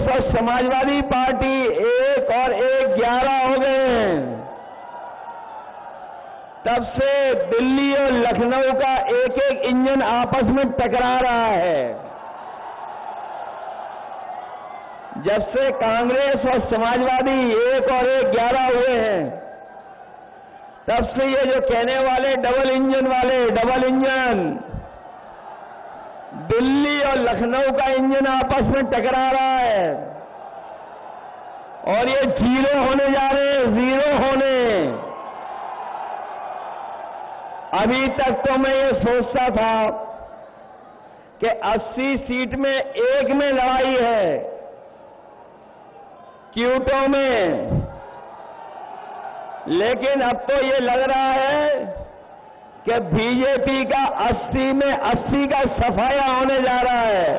कांग्रेस और समाजवादी पार्टी एक और एक ग्यारह हो गए तब से दिल्ली और लखनऊ का एक एक इंजन आपस में टकरा रहा है। जब से कांग्रेस और समाजवादी एक और एक ग्यारह हुए हैं, तब से ये जो कहने वाले डबल इंजन वाले, डबल इंजन दिल्ली और लखनऊ का इंजन आपस में टकरा रहा है। और ये ज़ीरो होने जा रहे हैं, ज़ीरो होने। अभी तक तो मैं ये सोचता था कि 80 सीट में एक में लड़ाई है, क्यूटों में। लेकिन अब तो ये लग रहा है कि बीजेपी का 80 में 80 का सफाया होने जा रहा है।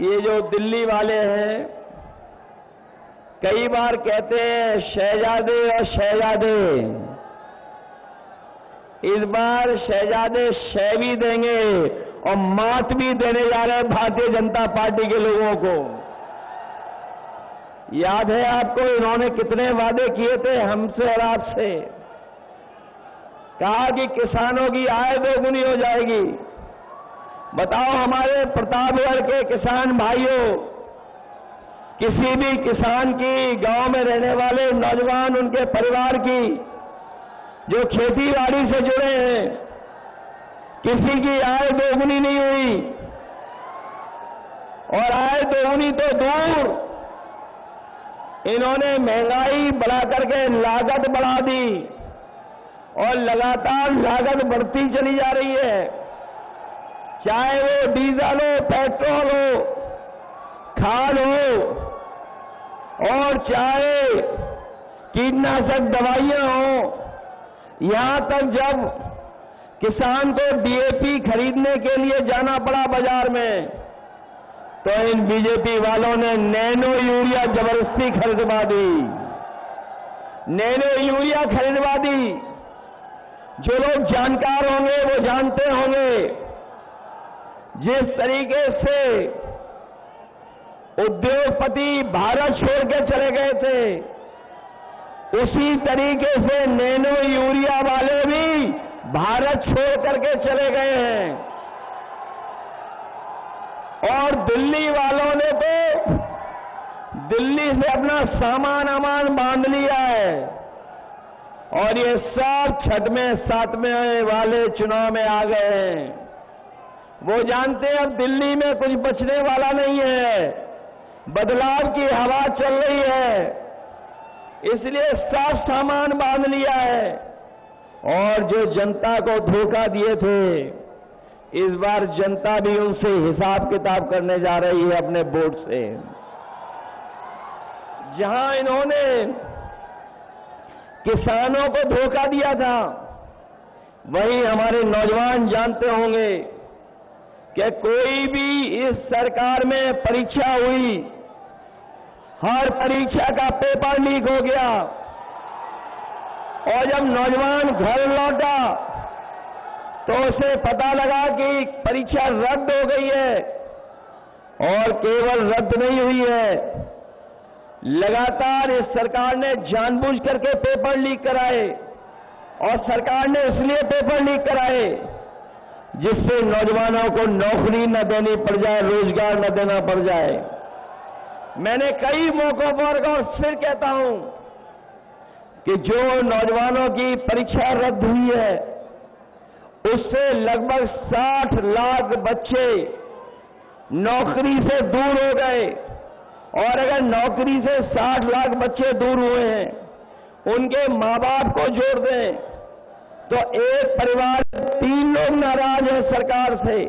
ये जो दिल्ली वाले हैं, कई बार कहते हैं, शहजादे और शहजादे। इस बार शहजादे शह भी देंगे और मात भी देने जा रहे हैं भारतीय जनता पार्टी के लोगों को। याद है आपको इन्होंने कितने वादे किए थे हमसे और आपसे? कहा कि किसानों की आय दोगुनी हो जाएगी। बताओ हमारे प्रतापगढ़ के किसान भाइयों, किसी भी किसान की गाँव में रहने वाले नौजवान उनके परिवार की, जो खेती बाड़ी से जुड़े हैं, किसी की आय दोगुनी नहीं हुई। और आय दोगुनी तो दूर इन्होंने महँगाई बढ़ा करके लागत बढ़ा दी और लगातार लागत बढ़ती चली जा रही है। चाहे वो डीजल हो, पेट्रोल हो, खाद हो, और चाहे कीटनाशक दवाइयाँ हो, यहाँ तक जब किसान को डीएपी खरीदने के लिए जाना पड़ा बाज़ार में तो इन बीजेपी वालों ने नैनो यूरिया ज़बरदस्ती खरीदवा दी नैनो यूरिया खरीदवा दी जो लोग जानकार होंगे, वो जानते होंगे, जिस तरीके से उद्योगपति भारत छोड़ के चले गए थे, उसी तरीके से नैनो यूरिया वाले भी भारत छोड़ करके चले गए हैं। और दिल्ली वालों ने तो दिल्ली से अपना सामान अमान बाँध लिया है। और ये सब छठ छठवें सातवें वाले चुनाव में आ गए हैं। वो जानते हैं अब दिल्ली में कुछ बचने वाला नहीं है। बदलाव की हवा चल रही है। इसलिए सब सामान बाँध लिया है। और जो जनता को धोखा दिए थे इस बार जनता भी उनसे हिसाब किताब करने जा रही है अपने वोट से। जहाँ इन्होंने किसानों को धोखा दिया था, वही हमारे नौजवान जानते होंगे कि कोई भी इस सरकार में परीक्षा हुई, हर परीक्षा का पेपर लीक हो गया, और जब नौजवान घर लौटा तो उसे पता लगा कि परीक्षा रद्द हो गई है और केवल रद्द नहीं हुई है। लगातार इस सरकार ने जानबूझ करके पेपर लीक कराए और सरकार ने इसलिए पेपर लीक कराए जिससे नौजवानों को नौकरी न देनी पड़ जाए, रोज़गार न देना पड़ जाए। मैंने कई मौकों पर और फिर कहता हूँ कि जो नौजवानों की परीक्षा रद्द हुई है उससे लगभग 60 लाख बच्चे नौकरी से दूर हो गए। और अगर नौकरी से 60 लाख बच्चे दूर हुए हैं, उनके माँ बाप को जोड़ दें तो एक परिवार तीन लोग नाराज़ हैं सरकार से।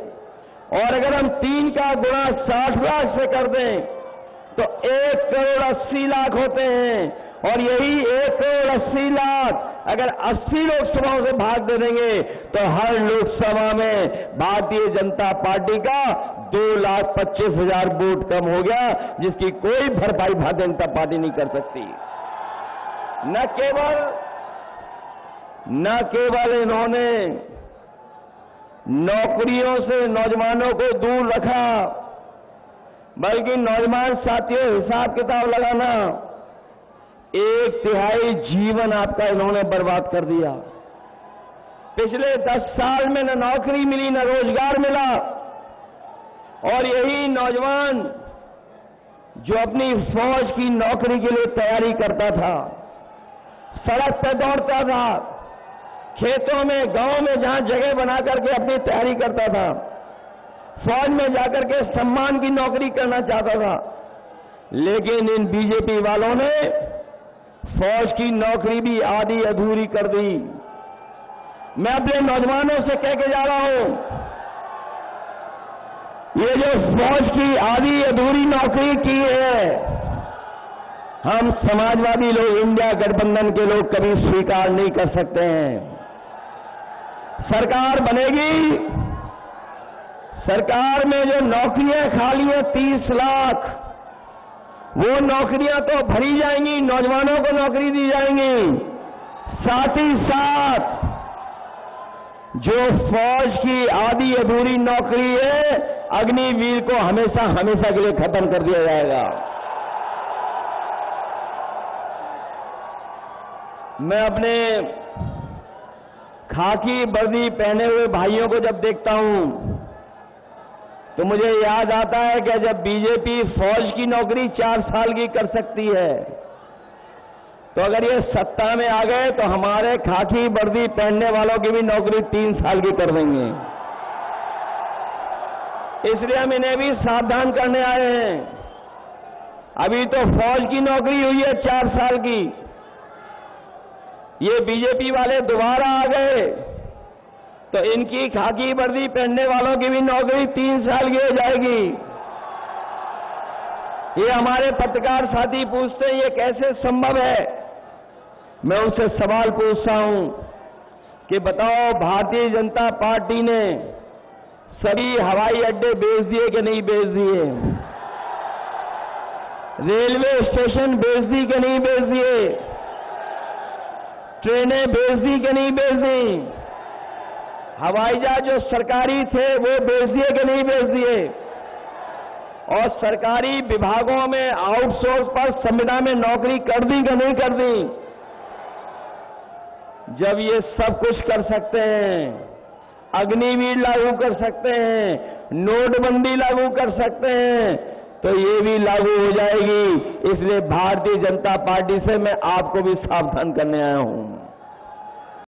और अगर हम तीन का गुणा 60 लाख से कर दें तो एक करोड़ अस्सी लाख होते हैं। और यही एक करोड़ अस्सी लाख। अगर 80 लोकसभाओं से भाग दे देंगे तो हर लोकसभा में भारतीय जनता पार्टी का दो लाख पच्चीस हज़ार वोट कम हो गया, जिसकी कोई भरपाई भारतीय जनता पार्टी नहीं कर सकती। न केवल न केवल इन्होंने नौकरियों से नौजवानों को दूर रखा, बल्कि नौजवान साथियों हिसाब किताब लगाना एक तिहाई जीवन आपका इन्होंने बर्बाद कर दिया। पिछले दस साल में न नौकरी मिली, न रोज़गार मिला। और यही नौजवान जो अपनी फौज की नौकरी के लिए तैयारी करता था, सड़क पर दौड़ता था, खेतों में, गाँव में जहाँ जगह बना करके अपनी तैयारी करता था, फौज में जाकर के सम्मान की नौकरी करना चाहता था। लेकिन इन बीजेपी वालों ने फौज की नौकरी भी आधी अधूरी कर दी। मैं अपने नौजवानों से कह के जा रहा हूँ, ये जो फौज की आधी अधूरी नौकरी की है, हम समाजवादी लोग, इंडिया गठबंधन के लोग कभी स्वीकार नहीं कर सकते हैं। सरकार बनेगी, सरकार में जो नौकरियाँ खाली है, तीस लाख वो नौकरियाँ तो भरी जाएँगी, नौजवानों को नौकरी दी जाएँगी। साथ ही साथ, जो फौज की आधी अधूरी नौकरी है अग्निवीर को हमेशा हमेशा के लिए खत्म कर दिया जाएगा। मैं अपने खाकी वर्दी पहने हुए भाइयों को जब देखता हूँ तो मुझे याद आता है कि जब बीजेपी फौज की नौकरी चार साल की कर सकती है तो अगर ये सत्ता में आ गए तो हमारे खाकी वर्दी पहनने वालों की भी नौकरी तीन साल की कर देंगे। इसलिए हम इन्हें भी सावधान करने आए हैं। अभी तो फौज की नौकरी हुई है चार साल की। ये बीजेपी वाले दोबारा आ गए। तो इनकी खाकी वर्दी पहनने वालों की भी नौकरी तीन साल की हो जाएगी। ये हमारे पत्रकार साथी पूछते हैं, ये कैसे संभव है? मैं उनसे सवाल पूछता हूँ कि बताओ, भारतीय जनता पार्टी ने सभी हवाई अड्डे बेच दिए कि नहीं बेच दिए? रेलवे स्टेशन बेच दी कि नहीं बेच दिए? ट्रेनें बेच दी कि नहीं बेच दी? हवाई जहाज़ जो सरकारी थे, वो बेच दिए कि नहीं बेच दिए? और सरकारी विभागों में आउटसोर्स पर संविदा में नौकरी कर दी कि नहीं कर दी? जब ये सब कुछ कर सकते हैं, अग्निवीर लागू कर सकते हैं, नोटबंदी लागू कर सकते हैं तो ये भी लागू हो जाएगी। इसलिए भारतीय जनता पार्टी से मैं आपको भी सावधान करने आया हूँ।